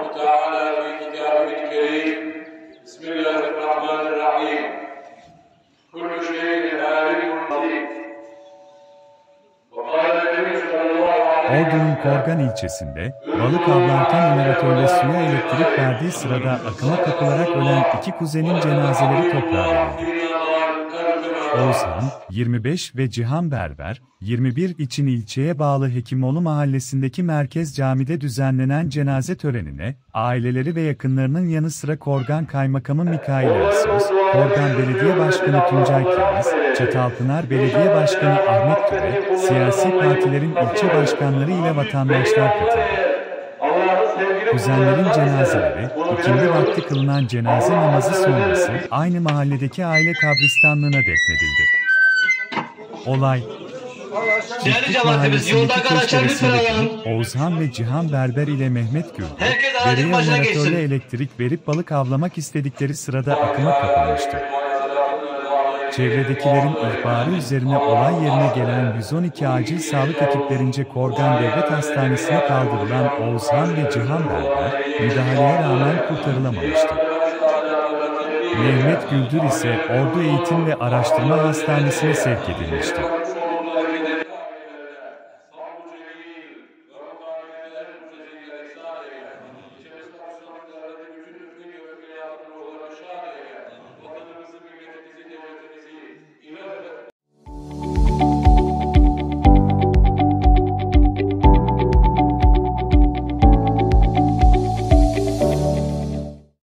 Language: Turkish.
تعالى في كتابه الكريم بسم الله الرحمن الرحيم كل شيء هالك نصيب وقال النبي صلى الله عليه Ordu'nun Korgan ilçesinde, balık avlarken jeneratörle suya elektrik verdiği sırada akıma kapılarak ölen iki kuzenin cenazeleri toprağa verildi. Oğuzhan, 25 ve Cihan Berber, 21 için ilçeye bağlı Hekimoğlu mahallesindeki merkez camide düzenlenen cenaze törenine, aileleri ve yakınlarının yanı sıra Korgan Kaymakamı Mikail Ersoy, Korgan Belediye Başkanı Tuncay Kemiz, Çatalpınar Belediye Başkanı Ahmet Töre, siyasi partilerin ilçe başkanları ile vatandaşlar katıldı. Kuzenlerin cenazeleri, ikindi vakti kılınan cenaze namazı sonrası aynı mahalledeki aile kabristanlığına defnedildi. Olay, Değerli Çiftlik cemaatimiz, yolda arkadaşlar lütfen çevresindeki alalım. Oğuzhan ve Cihan Berber ile Mehmet Gül, Herkes ağacın başına geçsin. elektrik verip balık avlamak istedikleri sırada akıma kapılmıştı. Çevredekilerin ihbarı üzerine olay yerine gelen 112 acil sağlık ekiplerince Korgan Devlet Hastanesi'ne kaldırılan Oğuzhan ve Cihan Berber, müdahaleye rağmen kurtarılamamıştı. Mehmet Güldür ise Ordu Eğitim ve Araştırma Hastanesi'ne sevk edilmişti.